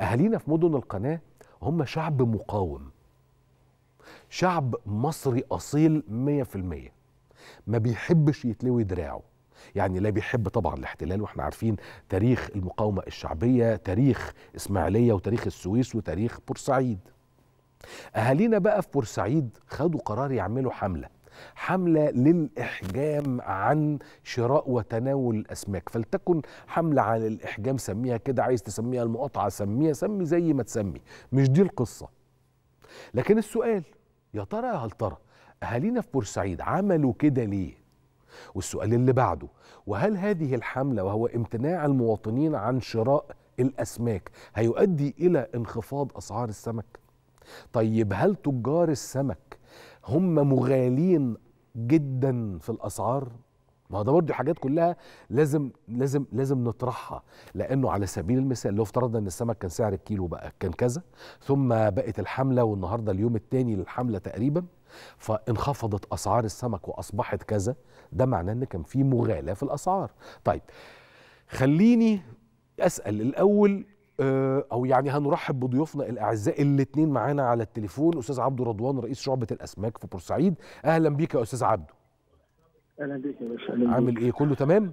أهالينا في مدن القناة هم شعب مقاوم. شعب مصري أصيل 100% ما بيحبش يتلوي دراعه. يعني لا بيحب طبعا الاحتلال وإحنا عارفين تاريخ المقاومة الشعبية تاريخ إسماعيلية وتاريخ السويس وتاريخ بورسعيد. أهالينا بقى في بورسعيد خدوا قرار يعملوا حملة. حملة للإحجام عن شراء وتناول الأسماك فلتكن حملة عن الإحجام سميها كده عايز تسميها المقاطعة سميها سمي زي ما تسمي مش دي القصة. لكن السؤال يا ترى يا هل ترى أهالينا في بورسعيد عملوا كده ليه؟ والسؤال اللي بعده وهل هذه الحملة وهو امتناع المواطنين عن شراء الأسماك هيؤدي إلى انخفاض أسعار السمك؟ طيب هل تجار السمك هم مغالين جدا في الأسعار. ما ده برضه حاجات كلها لازم لازم لازم نطرحها. لأنه على سبيل المثال لو افترضنا إن السمك كان سعر الكيلو بقى كان كذا ثم بقت الحملة والنهاردة اليوم الثاني للحملة تقريبا فانخفضت أسعار السمك وأصبحت كذا ده معناه إن كان في مغالاه في الأسعار. طيب خليني أسأل الأول أو يعني هنرحب بضيوفنا الأعزاء الاثنين معانا على التليفون. أستاذ عبده رضوان رئيس شعبة الأسماك في بورسعيد. أهلا بيك يا أستاذ عبده أهلا بيك يا باشا عامل إيه؟ كله تمام؟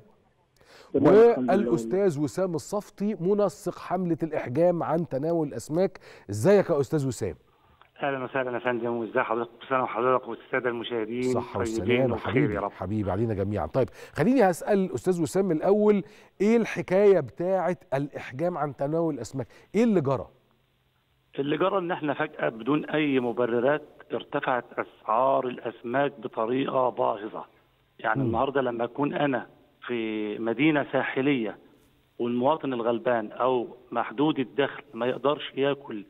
والأستاذ وسام الصفتي منسق حملة الإحجام عن تناول الأسماك. إزيك يا أستاذ وسام؟ أهلا وسهلا يا فندم وازي حضرتك كل سنه وحضرتك والسادة المشاهدين صحة والسلامة حبيبي يا رب. حبيبي علينا جميعا طيب خليني هسأل الأستاذ وسام الأول إيه الحكاية بتاعة الإحجام عن تناول الأسماك إيه اللي جرى؟ اللي جرى إن إحنا فجأة بدون أي مبررات ارتفعت أسعار الأسماك بطريقة باهظة يعني م. النهاردة لما أكون أنا في مدينة ساحلية والمواطن الغلبان أو محدود الدخل ما يقدرش ياكل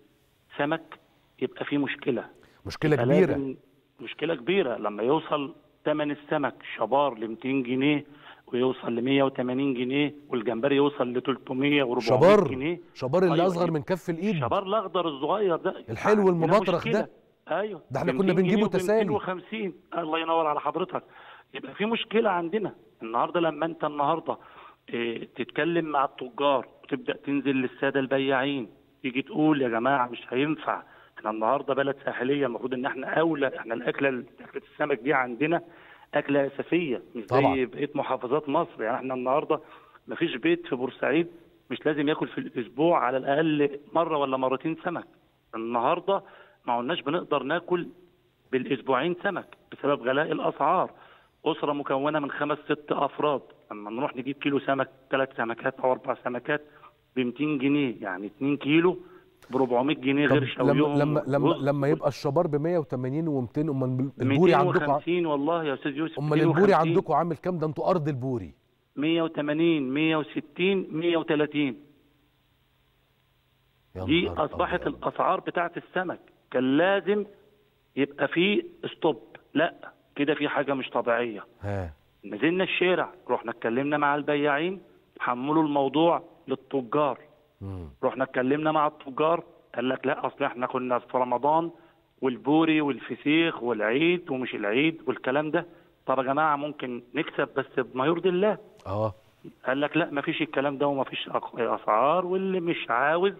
سمك يبقى في مشكلة. مشكلة كبيرة. مشكلة كبيرة. لما يوصل ثمن السمك شبار ل 200 جنيه ويوصل ل 180 جنيه والجمبري يوصل ل 300 و 400 شبار. جنيه. شبار اللي أيوة أصغر من كف الإيد. شبار الأخضر الصغير ده الحلو المبطرخ ده. أيوه. ده إحنا كنا بنجيبه تسالي 250 الله ينور على حضرتك. يبقى في مشكلة عندنا. النهارده لما أنت النهارده آه تتكلم مع التجار وتبدأ تنزل للسادة البياعين تيجي تقول يا جماعة مش هينفع. إحنا النهارده بلد ساحليه المفروض إن إحنا أولى إحنا الأكلة اكله السمك دي عندنا أكلة أساسية مش طبعا. زي بقية محافظات مصر. يعني إحنا النهارده ما فيش بيت في بورسعيد مش لازم ياكل في الأسبوع على الأقل مرة ولا مرتين سمك. النهارده ما عدناش بنقدر ناكل بالأسبوعين سمك بسبب غلاء الأسعار. أسرة مكونة من خمس ست أفراد. لما نروح نجيب كيلو سمك ثلاث سمكات أو أربع سمكات ب 200 جنيه يعني 2 كيلو ب 400 جنيه غير شويهم لما لما لما يبقى الشبار ب 180 و200 أمال البوري عندكم 250 والله يا أستاذ يوسف أمال البوري عندكم عامل كام؟ ده أنتوا أرض البوري. 180 160 130 دي أصبحت الله. الأسعار بتاعت السمك. كان لازم يبقى في stop لا كده في حاجة مش طبيعية. ها. نزلنا الشارع رحنا اتكلمنا مع البياعين حملوا الموضوع للتجار. مم. رحنا اتكلمنا مع التجار قال لك لا أصل إحنا كنا في رمضان والبوري والفسيخ والعيد ومش العيد والكلام ده طب يا جماعة ممكن نكسب بس بما يرضي الله آه قال لك لا ما فيش الكلام ده وما فيش أسعار واللي مش عاوز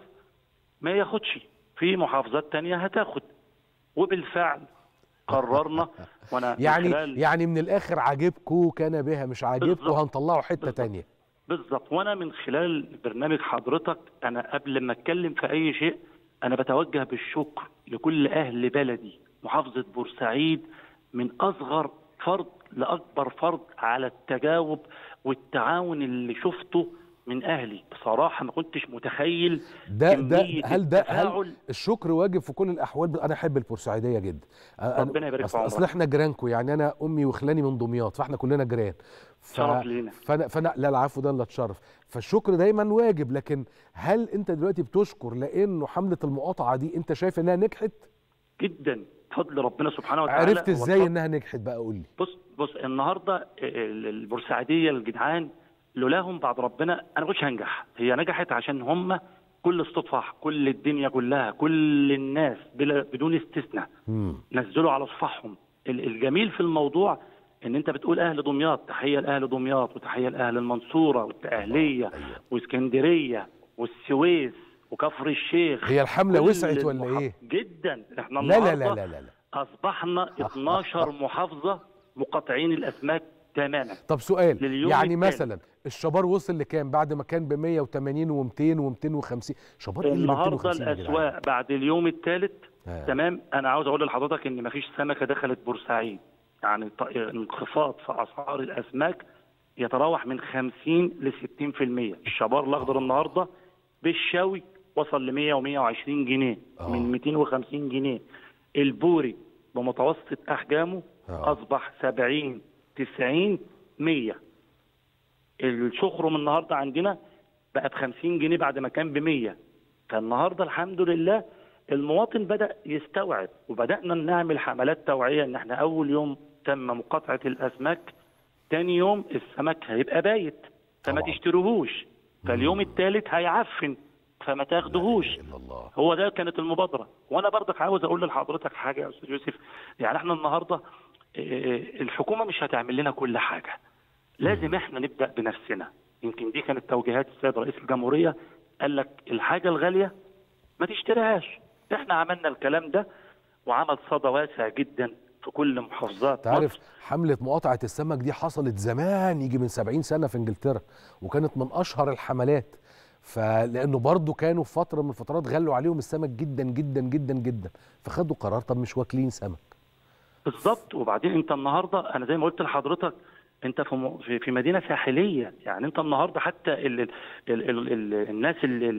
ما ياخدش في محافظات تانية هتاخد وبالفعل قررنا وأنا يعني يعني من الآخر عاجبكم كان بها مش عاجبكم. هنطلعه حتة. تانية بالظبط. وأنا من خلال برنامج حضرتك أنا قبل ما أتكلم في أي شيء أنا بتوجه بالشكر لكل أهل بلدي محافظة بورسعيد من أصغر فرد لأكبر فرد على التجاوب والتعاون اللي شفته من أهلي. بصراحة ما كنتش متخيل ده ده هل ده هل. الشكر واجب في كل الأحوال؟ أنا أحب البورسعيدية جدا. ربنا يبارك في أصل, أصل عمرك. إحنا جيرانكم يعني أنا أمي وخلاني من دمياط فإحنا كلنا جيران. ف... شرف لينا. فانا فانا لا العفو ده اللي أتشرف. فالشكر دايما واجب لكن هل أنت دلوقتي بتشكر لأنه حملة المقاطعة دي أنت شايف إنها نجحت؟ جدا. بفضل ربنا سبحانه وتعالى. عرفت إزاي إنها نجحت بقى؟ قول لي. بص بص النهارده ال- البورسعيدية الجدعان لولاهم بعد ربنا أنا ما كنتش هنجح هي نجحت عشان هم كل الصفح كل الدنيا كلها كل الناس بلا بدون استثناء. نزلوا على صفحهم ال- الجميل في الموضوع إن أنت بتقول أهل دمياط تحية لأهل دمياط وتحية لأهل المنصورة والدقهليه أيوة. واسكندريه والسويس وكفر الشيخ هي الحملة وسعت ولا إيه جدا إحنا لا لا لا لا لا, لا. أصبحنا 12 محافظة مقاطعين الأسماك تماما طب سؤال يعني التالي. مثلا الشبار وصل لكام بعد ما كان ب 180 و200 و250 شبار إيه النهارده 250 يا جدعان؟ الأسواق بعد اليوم الثالث آه. تمام أنا عاوز أقول لحضرتك إن مفيش سمكة دخلت بورسعيد يعني انخفاض في أسعار الأسماك يتراوح من 50 ل 60% الشبار الاخضر النهارده بالشوي وصل ل 100 و120 جنيه آه. من 250 جنيه البوري بمتوسط أحجامه آه. أصبح 70 90 100 الشخرم النهارده عندنا بقى ب 50 جنيه بعد ما كان ب 100 فالنهارده الحمد لله المواطن بدأ يستوعب وبدأنا نعمل حملات توعية إن إحنا أول يوم تم مقاطعة الأسماك تاني يوم السمك هيبقى بايت فما طبعاً. تشتروهوش. فاليوم الثالث هيعفن فما تاخدهوش هو ده كانت المبادرة. وأنا برضك عاوز أقول لحضرتك حاجة يا أستاذ يوسف. يعني إحنا النهارده آه، الحكومة مش هتعمل لنا كل حاجة. لازم إحنا نبدأ بنفسنا. يمكن دي كانت توجيهات السيد رئيس الجمهورية. قال لك الحاجة الغالية ما تشتريهاش. إحنا عملنا الكلام ده وعمل صدى واسع جدا في كل محافظات تعرف مصر. حملة مقاطعة السمك دي حصلت زمان يجي من 70 سنة في إنجلترا وكانت من أشهر الحملات. فلأنه برضو كانوا في فترة من الفترات غلوا عليهم السمك جدا جدا جدا جدا. فخدوا قرار طب مش واكلين سمك. بالظبط. وبعدين انت النهارده أنا زي ما قلت لحضرتك انت في في- مدينة ساحلية يعني انت النهارده حتى ال ال ال ال ال الناس اللي,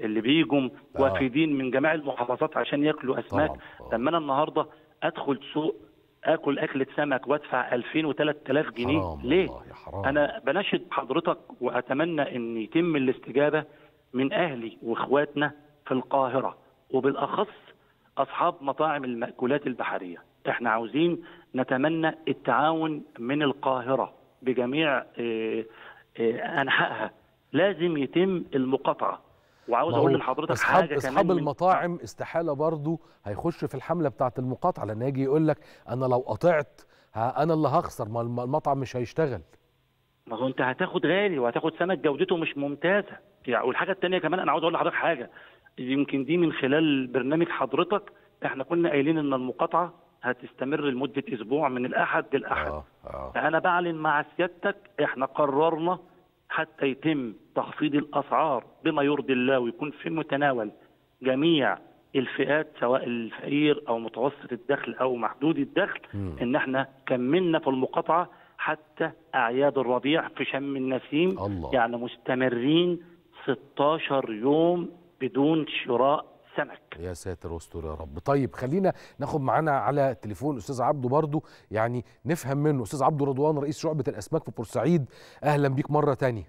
اللي- بيجوا آه. وافدين من جميع المحافظات عشان ياكلوا أسماك. لما أنا النهارده ادخل سوق اكل أكلة سمك وادفع 2000 و3000 جنيه حرام ليه؟ والله يا حرام أنا بناشد حضرتك وأتمنى إن يتم الاستجابة من أهلي وإخواتنا في القاهرة وبالأخص أصحاب مطاعم المأكولات البحرية إحنا عاوزين نتمنى التعاون من القاهرة بجميع آه، آه، أنحائها. لازم يتم المقاطعة. وعاوز أقول لحضرتك اصحاب حاجة أصحاب كمان المطاعم استحالة برضو هيخش في الحملة بتاعة المقاطعة لأن يجي يقول لك أنا لو قطعت أنا اللي هخسر ما الم- المطعم مش هيشتغل. ما هو أنت هتاخد غالي وهتاخد سمك جودته مش ممتازة. يعني والحاجة الثانية كمان أنا عاوز أقول لحضرتك حاجة. يمكن دي من خلال برنامج حضرتك إحنا كنا قايلين إن المقاطعة هتستمر لمدة أسبوع من الأحد للأحد آه آه فأنا بعلن مع سيادتك إحنا قررنا حتى يتم تخفيض الأسعار بما يرضي الله ويكون في متناول جميع الفئات سواء الفقير أو متوسط الدخل أو محدود الدخل مم. إن إحنا كملنا في المقاطعة حتى أعياد الربيع في شم النسيم الله. يعني مستمرين 16 يوم بدون شراء سمك يا ساتر واستر يا رب. طيب خلينا ناخد معانا على التليفون أستاذ عبده برضو. يعني نفهم منه. أستاذ عبده رضوان رئيس شعبة الأسماك في بورسعيد أهلا بيك مرة تانية.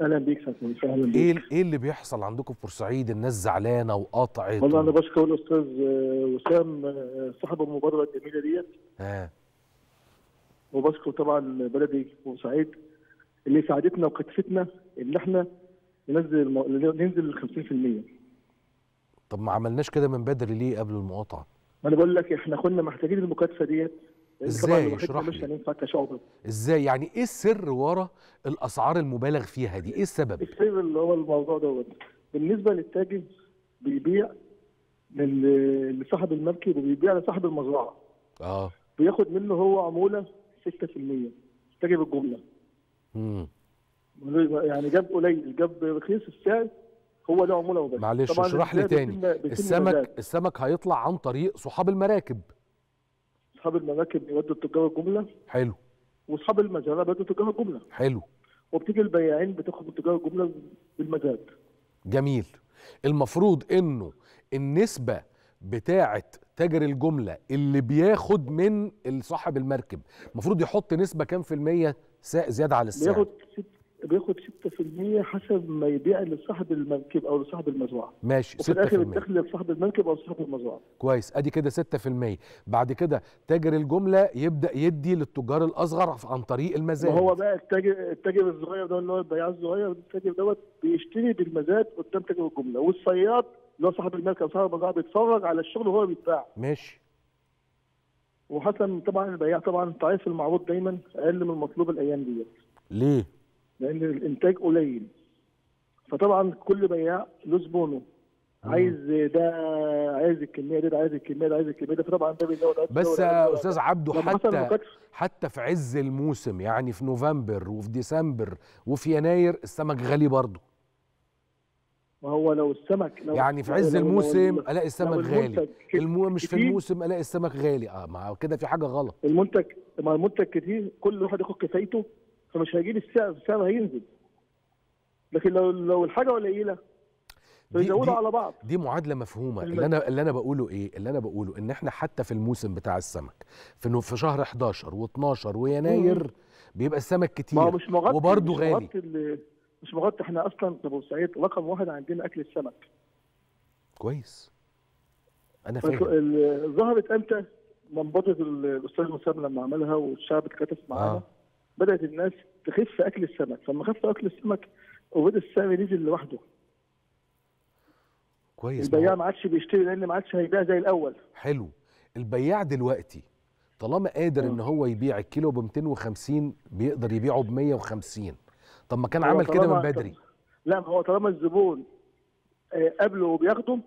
أهلا بيك ساتر أهلا بيك. إيه إيه اللي بيحصل عندكم في بورسعيد؟ الناس زعلانة وقطعت والله أنا. بشكر الأستاذ آه، وسام آه، صاحب المبادرة الجميلة ديت. ها وبشكر طبعا بلدي بورسعيد اللي ساعدتنا وكتفتنا إن إحنا ننزل. ننزل ال 50% طب ما عملناش كده من بدري ليه قبل المقاطعة؟ ما أنا بقول لك إحنا كنا محتاجين المكاتفة ديت لوحدنا اشرح مش لي. هننفع كشعب إزاي؟ يعني إيه السر ورا الأسعار المبالغ فيها دي؟ إيه السبب؟ السر اللي هو الموضوع دوت. بالنسبة للتاجر بيبيع لصاحب المركب وبيبيع لصاحب المزرعة. آه. بياخد منه هو عمولة 6% تاجر الجمله امم يعني جاب قليل جاب رخيص السعر هو له عموله وبس معلش اشرح لي تاني. السمك مزاد. السمك هيطلع عن طريق صحاب المراكب. اصحاب المراكب بيودوا التجار الجمله حلو. واصحاب المزارع بيودوا تجار الجمله حلو. وبتيجي البياعين بتاخد من تجار الجمله بالمزاد جميل. المفروض إنه النسبة بتاعة تاجر الجملة اللي بياخد من صاحب المركب المفروض يحط نسبة كام في المية سا- زيادة على السعر؟ بياخد بياخد 6% حسب ما يبيع لصاحب المركب أو لصاحب المزرعة. ماشي وفي الآخر 6% الدخل لصاحب المركب أو صاحب المزرعة. كويس أدي كده 6% بعد كده تاجر الجملة يبدأ يدي للتجار الأصغر عن طريق المزاد. هو بقى التاجر التاجر الصغير ده اللي هو البياع الصغير التاجر دوت بيشتري بالمزاد قدام تاجر الجملة. والصياد اللي هو صاحب المركب صاحب المزرعة بيتفرج على الشغل وهو بيتباع. ماشي. وحسن طبعا البياع طبعا انت عارف المعروض دايما أقل من المطلوب الأيام ديت. ليه؟ لأن الإنتاج قليل. فطبعا كل بياع له زبونه. عايز ده عايز الكمية دي عايز الكمية ده عايز الكمية ده فطبعا ده بيزود بس يا أستاذ ده. عبده حتى حتى في عز الموسم يعني في نوفمبر وفي ديسمبر وفي يناير السمك غالي برضه. ما هو لو السمك لو يعني في عز لو- الموسم لو ألاقي السمك غالي. المو مش في الموسم ألاقي السمك غالي. آه ما كده في حاجة غلط. المنتج ما المنتج كتير كل واحد ياخد كفايته. فمش هيجيب السعر السعر هينزل. لكن لو لو الحاجة قليلة دي, بيزودوا دي, على بعض. دي معادلة مفهومة. الم- اللي أنا اللي أنا بقوله إيه؟ اللي أنا بقوله إن إحنا حتى في الموسم بتاع السمك في في شهر 11 و12 ويناير بيبقى السمك كتير ما مش مغطي وبرضه مش غالي. مغطي مش مغطي. إحنا أصلا في بورسعيد رقم واحد عندنا أكل السمك. كويس. أنا فاهم. ظهرت إمتى؟ ال- الأستاذ مسام لما عملها والشعب اتكاتف معانا آه. بدأت الناس تخف أكل السمك. فلما خف أكل السمك وبدأ السعر نزل لوحده. كويس. البياع ما عادش بيشتري لأن ما عادش هيبيع زي الأول. حلو. البياع دلوقتي طالما قادر. إن هو يبيع الكيلو ب 250 بيقدر يبيعه ب 150 طب ما كان عمل كده من بدري. لا ما هو طالما الزبون آه، قبله وبياخده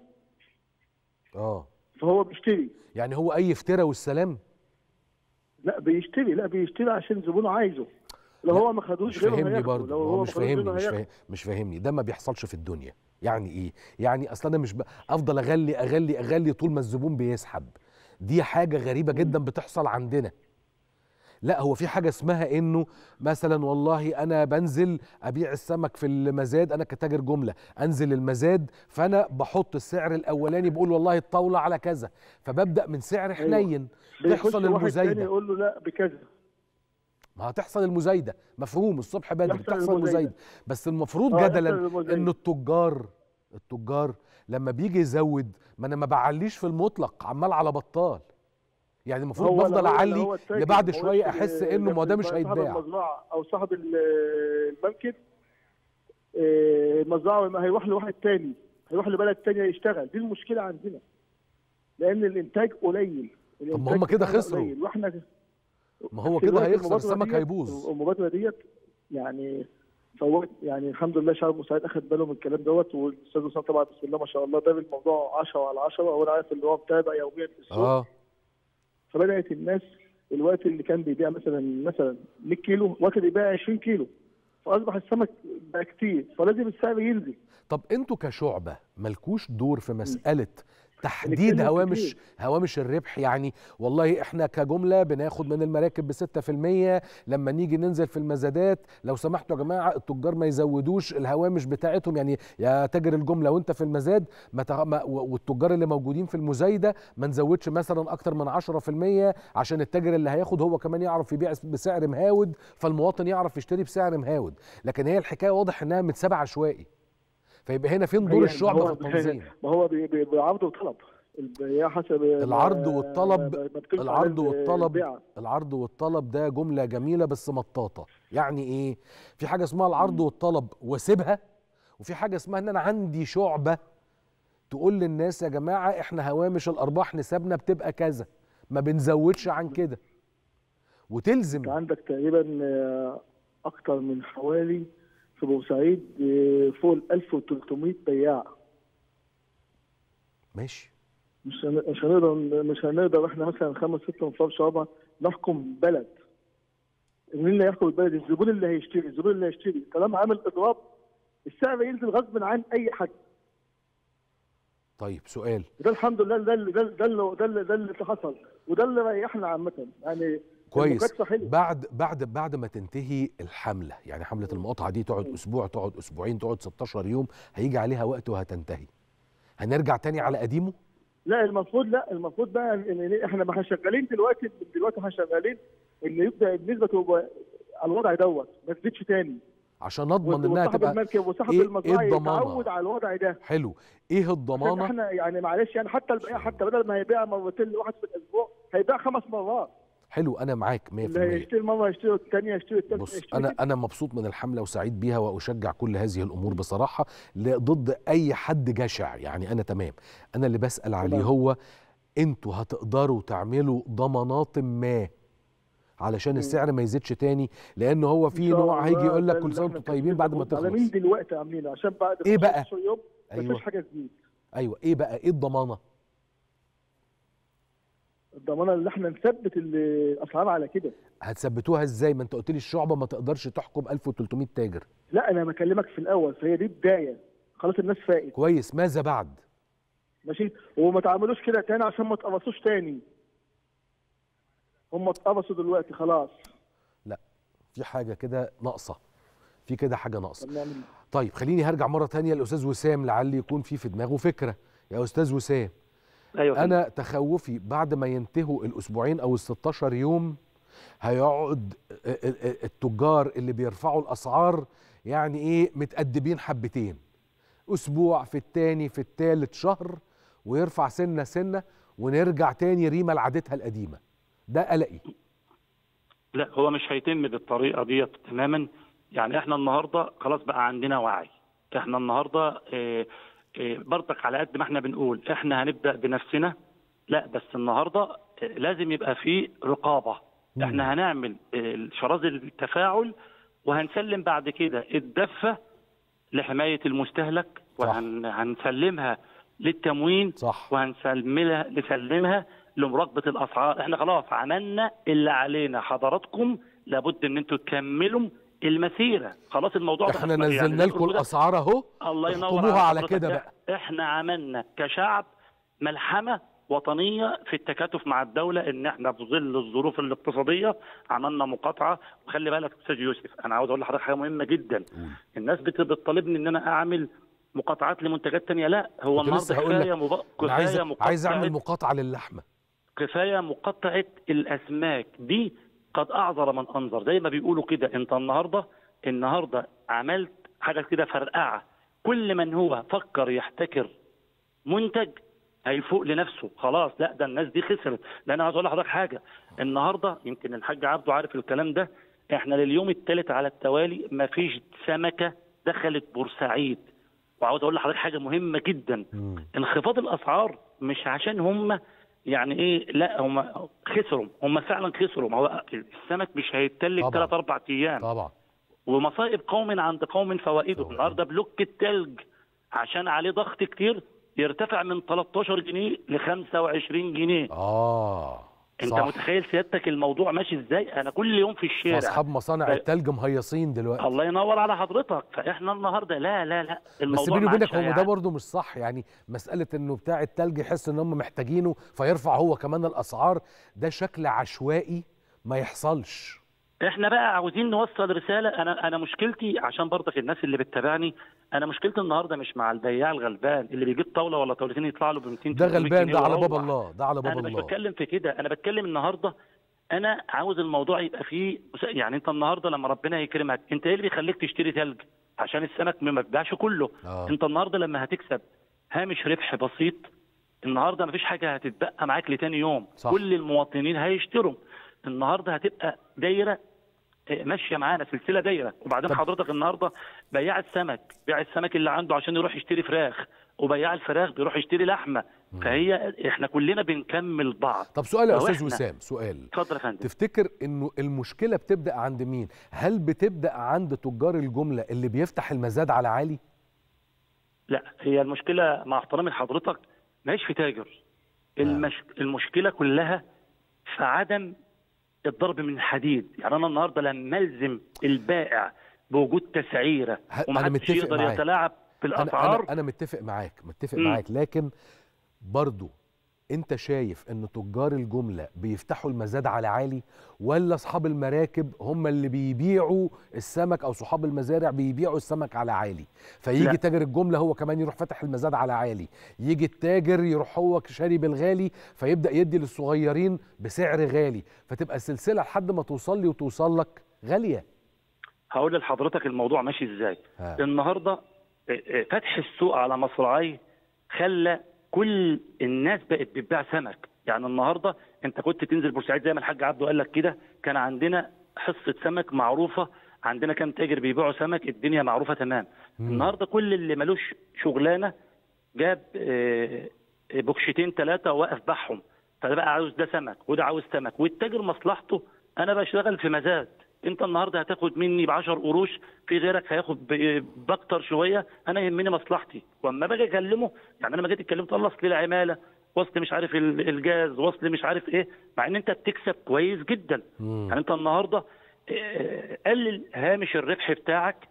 آه. فهو بيشتري. يعني هو أي افترا والسلام؟ لا بيشتري لا بيشتري عشان زبونه عايزه. لو هو ما خدوش مش غيره فاهمني برضه. لو هو مش فاهمني مش. فاهم مش فاهمني. ده ما بيحصلش في الدنيا. يعني إيه؟ يعني أصل أنا مش ب... أفضل أغلي أغلي أغلي طول ما الزبون بيسحب. دي حاجة غريبة جدا بتحصل عندنا. لا هو في حاجة اسمها إنه مثلا والله أنا بنزل أبيع السمك في المزاد أنا كتاجر جملة أنزل المزاد فأنا بحط السعر الأولاني بقول والله الطاولة على كذا فببدأ من سعر أيوة. حنين تحصل المزايدة يقول له لا بكذا ما هتحصل المزايدة مفهوم الصبح بدري المزايدة. المزايدة بس المفروض آه، جدلا. ان التجار التجار لما بيجي يزود ما أنا ما بعليش في المطلق عمال على بطال يعني المفروض بفضل أعلي لبعد شوية أحس إنه ما ده مش صاحب هيتباع. المزرعة أو صاحب ال- المركب آه، المزرعة هيروح لواحد تاني هيروح لبلد تانية يشتغل. دي المشكلة عندنا. لأن الإنتاج قليل. طب ما هم كده خسروا. وإحنا ما هو كده هيخسر السمك هيبوظ. المبادرة ديت يعني فوت يعني الحمد لله شعب مساعد أخد باله من الكلام دوت والأستاذ وسام طبعا بسم الله ما شاء الله ده الموضوع 10 على 10 وأنا عارف اللي هو متابع يوميا في السوق. آه. فبدأت الناس الوقت اللي كان بيبيع مثلا مثلا 100 كيلو وقت يبيع 20 كيلو. فأصبح السمك بقى كتير فلازم السعر ينزل. طب أنتوا كشعبة مالكوش دور في مسألة تحديد هوامش كتير. هوامش الربح يعني. والله إحنا كجملة بناخد من المراكب ب 6% لما نيجي ننزل في المزادات لو سمحتوا يا جماعة التجار ما يزودوش الهوامش بتاعتهم. يعني يا تاجر الجملة وأنت في المزاد ما تغ... ما والتجار اللي موجودين في المزايدة ما نزودش مثلا أكتر من 10% عشان التاجر اللي هياخد هو كمان يعرف يبيع بسعر مهاود فالمواطن يعرف يشتري بسعر مهاود. لكن هي الحكاية واضح إنها متسابه عشوائي فيبقى هنا فين دور الشعب في التنظيم؟ ما هو بعرض وطلب حسب العرض والطلب- العرض والطلب. العرض والطلب ده جملة جميلة بس مطاطة. يعني إيه؟ في حاجة اسمها العرض والطلب واسيبها وفي حاجة اسمها إن أنا عندي شعبة تقول للناس يا جماعة إحنا هوامش الأرباح نسبنا بتبقى كذا ما بنزودش عن كده. وتلزم. عندك تقريبا آه، أكتر من حوالي في بورسعيد آه، فوق ال 1300 بياع. ماشي. مش مش هنقدر مش هنقدر إحنا مثلا خمس ست أنفار شعبة نحكم بلد. مين اللي هيحكم البلد؟ الزبون اللي هيشتري الزبون اللي هيشتري. طالما عامل إضراب السعر ينزل غصب عن أي حد. طيب سؤال. وده الحمد لله ده ده اللي ده اللي ده اللي, ده اللي حصل. وده اللي ريحنا عامة. يعني كويس. بعد بعد بعد ما تنتهي الحملة يعني حملة المقاطعة دي تقعد أسبوع تقعد أسبوعين تقعد 16 يوم هيجي عليها وقت وهتنتهي. هنرجع تاني على قديمه؟ لا المفروض لا المفروض بقى إن إحنا ما شغالين دلوقتي دلوقتي إحنا شغالين إن يبدأ النسبة تبقى على الوضع دوت ما تزيدش تاني. عشان نضمن إنها تبقى المركب وصاحب إيه- المزرعه إيه؟ يتعود على الوضع ده. حلو. إيه الضمانة؟ إحنا يعني معلش يعني حتى البيع حتى بدل ما هيبيع مرتين لواحد في الأسبوع هيبيع خمس مرات. حلو أنا معاك 100% اللي هيشتري مره يشتري الثانية يشتري الثالثه بص يشتري أنا أنا مبسوط من الحمله وسعيد بيها واشجع كل هذه الأمور بصراحه ضد اي حد جشع يعني أنا تمام أنا اللي بسال عليه. هو أنتوا هتقدروا تعملوا ضمانات ما علشان السعر ما يزيدش تاني لأن هو في نوع هيجي يقول لك كل سنه وأنتم طيبين بعد ما تخلص دلوقتي عاملينه عشان بعد إيه بقى؟ 15 يوم أيوة. مفيش حاجة تزيد أيوه إيه بقى إيه الضمانه الضمانة اللي إحنا نثبت ال- الاسعار على كده. هتثبتوها إزاي؟ ما أنت قلت لي الشعبة ما تقدرش تحكم 1300 تاجر. لا أنا بكلمك في الأول فهي دي بداية. خلاص الناس فاقت. كويس ماذا بعد؟ ماشي؟ وما تعملوش كده تاني عشان ما تقرصوش تاني. هم اتقرصوا دلوقتي خلاص. لا في حاجة كده ناقصة. في كده حاجة ناقصة. نعمل طيب خليني هرجع مرة تانية للاستاذ وسام لعل يكون في في دماغه فكرة. يا أستاذ وسام. أيوه أنا تخوفي بعد ما ينتهوا الأسبوعين أو ال 16 يوم هيقعد ال- ال- التجار اللي بيرفعوا الأسعار يعني إيه متأدبين حبتين. أسبوع في التاني في التالت شهر ويرفع سنة سنة ونرجع تاني ريما لعادتها القديمة. ده قلقي. لا هو مش هيتم بالطريقة ديت تماما. يعني إحنا النهارده خلاص بقى عندنا وعي. إحنا النهارده آه برضك على قد ما إحنا بنقول إحنا هنبدأ بنفسنا لا بس النهارده آه لازم يبقى في رقابة مم. إحنا هنعمل آه شراذ التفاعل وهنسلم بعد كده الدفة لحماية المستهلك. وهنسلمها للتموين صح وهنسلمها نسلمها لمراقبة الأسعار إحنا خلاص عملنا اللي علينا حضراتكم لابد إن أنتوا تكملوا المسيرة. خلاص الموضوع ده إحنا يعني نزلنا ما لكم الأسعار أهو. الله ينور على. كده بقى. إحنا عملنا كشعب ملحمة وطنية في التكاتف مع الدولة إن إحنا في ظل الظروف الاقتصادية عملنا مقاطعة. وخلي بالك أستاذ يوسف أنا عاوز أقول لحضرتك حاجة مهمة جدا. الناس بت- بتطالبني إن أنا أعمل مقاطعات لمنتجات تانية. لا هو النهارده كفاية مب... عايز كفاية عايز أعمل مقاطعة- مقاطعة للحمة. كفاية مقاطعة الأسماك دي قد أعذر من أنظر. زي ما بيقولوا كده أنت النهارده النهارده عملت حاجة كده فرقعة. كل من هو فكر يحتكر منتج هيفوق لنفسه. خلاص لا ده الناس دي خسرت. لأن أنا عايز أقول لحضرتك حاجة. النهارده يمكن الحاج عبده عارف الكلام ده إحنا لليوم الثالث على التوالي ما فيش سمكة دخلت بورسعيد. وعاوز أقول لحضرتك حاجة مهمة جدا. انخفاض الأسعار مش عشان هم يعني إيه؟ لا هم خسروا هم فعلا خسروا. ما هو السمك مش هيتلج. ثلاث أربع أيام. طبعا. ومصائب قوم عند قوم فوائده فوائد. النهارده بلوك التلج. عشان عليه ضغط كتير يرتفع من 13 جنيه ل 25 جنيه. آه. انت صح. متخيل سيادتك الموضوع ماشي إزاي؟ أنا كل يوم في الشارع. اصحاب مصانع ف- التلج مهيصين دلوقتي. الله ينور على حضرتك. فاحنا النهارده لا لا لا. الموضوع بس بيني وبينك هو ده. برضه مش صح. يعني مسألة إنه بتاع التلج يحس إن هم محتاجينه فيرفع هو كمان الأسعار ده شكل عشوائي ما يحصلش. إحنا بقى عاوزين نوصل رسالة. أنا أنا مشكلتي عشان برضك الناس اللي بتتابعني أنا مشكلتي النهارده مش مع البياع الغلبان اللي بيجيب طاولة ولا طاولتين يطلع له ب 200 ده 300 غلبان ده على باب. الله ده على باب أنا مش الله بتكلم في كده أنا بتكلم النهارده أنا عاوز الموضوع يبقى فيه يعني أنت النهارده لما ربنا يكرمك أنت إيه اللي بيخليك تشتري ثلج عشان السمك ما بيتباعش كله آه. أنت النهارده لما هتكسب هامش ربح بسيط النهارده مفيش حاجة هتتبقى معاك لتاني يوم صح. كل المواطنين هيشتروا النهارده هتبقى دايرة ماشية معانا سلسلة دايرة. وبعدين طب- حضرتك النهارده بياع السمك بياع السمك اللي عنده عشان يروح يشتري فراخ وبياع الفراخ بيروح يشتري لحمة. فهي إحنا كلنا بنكمل بعض. طب سؤال يا أستاذ وسام سؤال. اتفضل يا فندم. تفتكر إنه المشكلة بتبدأ عند مين؟ هل بتبدأ عند تجار الجملة اللي بيفتح المزاد على عالي لا هي المشكلة مع احترامي لحضرتك ماهيش في تاجر. المش... المشكلة كلها في عدم الضرب من الحديد يعني أنا النهارده لما ألزم البائع بوجود تسعيرة أنا ومحدش متفق يقدر معاك. يتلاعب أنا بالأسعار أنا, أنا متفق معاك متفق مم. معاك لكن برضو انت شايف ان تجار الجملة بيفتحوا المزاد على عالي ولا اصحاب المراكب هم اللي بيبيعوا السمك أو صحاب المزارع بيبيعوا السمك على عالي فيجي لا. تاجر الجملة هو كمان يروح فاتح المزاد على عالي يجي التاجر يروح هو شاري بالغالي فيبدأ يدي للصغيرين بسعر غالي فتبقى السلسلة لحد ما توصل لي وتوصل لك غالية هقول لحضرتك الموضوع ماشي إزاي ها. النهارده فتح السوق على مصراعي خلى كل الناس بقت بتبيع سمك. يعني النهارده انت كنت تنزل بورسعيد زي ما الحاج عبده قال لك كده كان عندنا حصة سمك معروفة عندنا كام تاجر بيبيعوا سمك الدنيا معروفة تمام. مم. النهارده كل اللي ملوش شغلانة جاب آه، بوكشتين ثلاثة ووقف باعهم. فده بقى عاوز ده سمك وده عاوز سمك والتاجر مصلحته أنا بشتغل في مزاد انت النهارده هتاخد مني ب 10 قروش في غيرك هياخد بأكتر شوية أنا يهمني مصلحتي. وأما باجي أكلمه يعني أنا ما جيت اتكلمت الله أصل العمالة وصل مش عارف ال- الجاز وصل مش عارف إيه مع إن أنت بتكسب كويس جدا. مم. يعني أنت النهارده آه، قلل هامش الربح بتاعك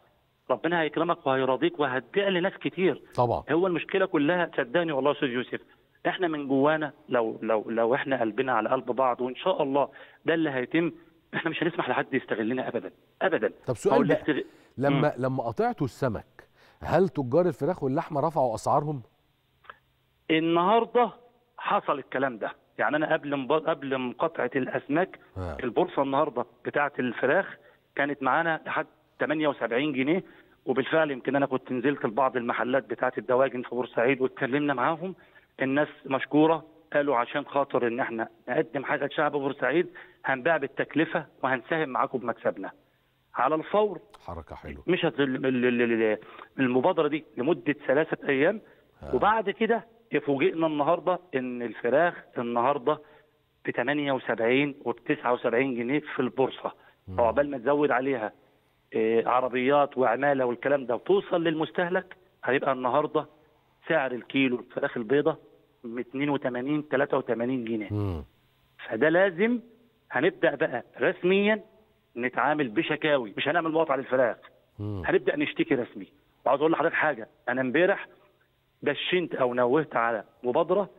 ربنا هيكرمك وهيرضيك وهتبيع لناس كتير. طبعا. هو المشكلة كلها صدقني والله يا أستاذ يوسف إحنا من جوانا لو لو لو إحنا قلبنا على قلب بعض وإن شاء الله ده اللي هيتم إحنا مش هنسمح لحد يستغلنا ابدا ابدا طب سؤال بقى. لما لما قطعتوا السمك هل تجار الفراخ واللحمة رفعوا أسعارهم النهارده حصل الكلام ده يعني أنا قبل مب... قبل مقاطعة الأسماك ها. البورصة النهارده بتاعة الفراخ كانت معانا لحد 78 جنيه وبالفعل يمكن أنا كنت نزلت لبعض المحلات بتاعة الدواجن في بورسعيد واتكلمنا معاهم الناس مشكورة قالوا عشان خاطر إن إحنا نقدم حاجة لشعب بورسعيد هنبيع بالتكلفة وهنساهم معاكم بمكسبنا. على الفور حركة حلوة. مشت ال- ال- ال- ال- المبادرة دي لمدة ثلاثة أيام. وبعد كده فوجئنا النهارده إن الفراخ النهارده ب 78 و 79 جنيه في البورصة. وعقبال ما تزود عليها آه، عربيات وعمالة والكلام ده وتوصل للمستهلك هيبقى النهارده سعر الكيلو الفراخ البيضاء ب 82 83 جنيه. مم. فده لازم هنبدأ بقى رسميا نتعامل بشكاوي مش هنعمل مقاطعة للفراخ. هنبدأ نشتكي رسمي. وعاوز أقول لحضرتك حاجة أنا امبارح دشنت أو نوهت على مبادرة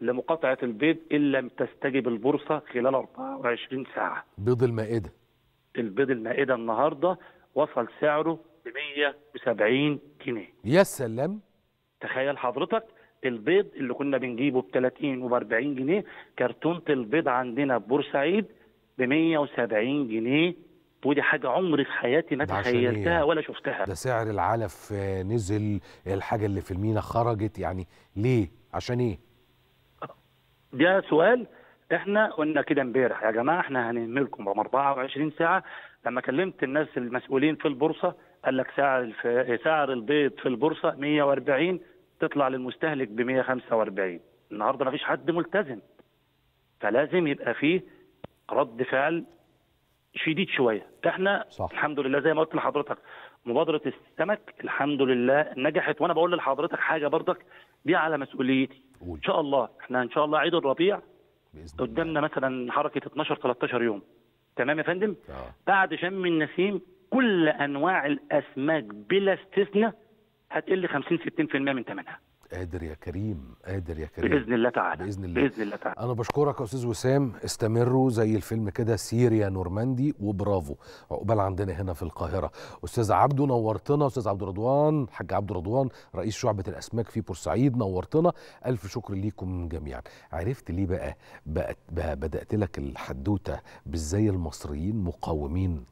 لمقاطعة البيض إن لم تستجب البورصة خلال 24 ساعة. بيض المائدة. البيض المائدة النهارده وصل سعره ب 170 جنيه. يا سلام. تخيل حضرتك البيض اللي كنا بنجيبه ب 30 وب 40 جنيه كرتونة البيض عندنا في بورسعيد ب 170 جنيه. ودي حاجة عمري في حياتي ما تخيلتها؟ ولا شفتها. ده سعر العلف آه، نزل. الحاجة اللي في المينا خرجت. يعني ليه؟ عشان إيه؟ ده سؤال إحنا قلنا كده امبارح. يا جماعة إحنا هنهملكم رقم 24 ساعة. لما كلمت الناس المسؤولين في البورصة قال لك سعر الف... سعر البيض في البورصة 140 تطلع للمستهلك ب 145 النهارده ما فيش حد ملتزم. فلازم يبقى فيه رد فعل شديد شوية. إحنا صح. الحمد لله زي ما قلت لحضرتك مبادرة السمك الحمد لله نجحت. وأنا بقول لحضرتك حاجة برضك دي على مسؤوليتي. قول. إن شاء الله إحنا إن شاء الله عيد الربيع قدامنا مثلا حركة 12 13 يوم. تمام يا فندم؟ آه. بعد شم النسيم كل أنواع الأسماك بلا استثناء هتقل 50 60% من ثمنها قادر يا كريم قادر يا كريم. بإذن الله تعالى بإذن الله. بإذن الله تعالى. أنا بشكرك يا أستاذ وسام. استمروا زي الفيلم كده سيريا نورماندي وبرافو. عقبال عندنا هنا في القاهرة. أستاذ عبده نورتنا أستاذ عبد الرضوان حاج عبد الرضوان رئيس شعبة الأسماك في بورسعيد نورتنا. ألف شكر ليكم جميعا. عرفت ليه بقى, بقى, بقى بدأت لك الحدوتة بإزاي المصريين مقاومين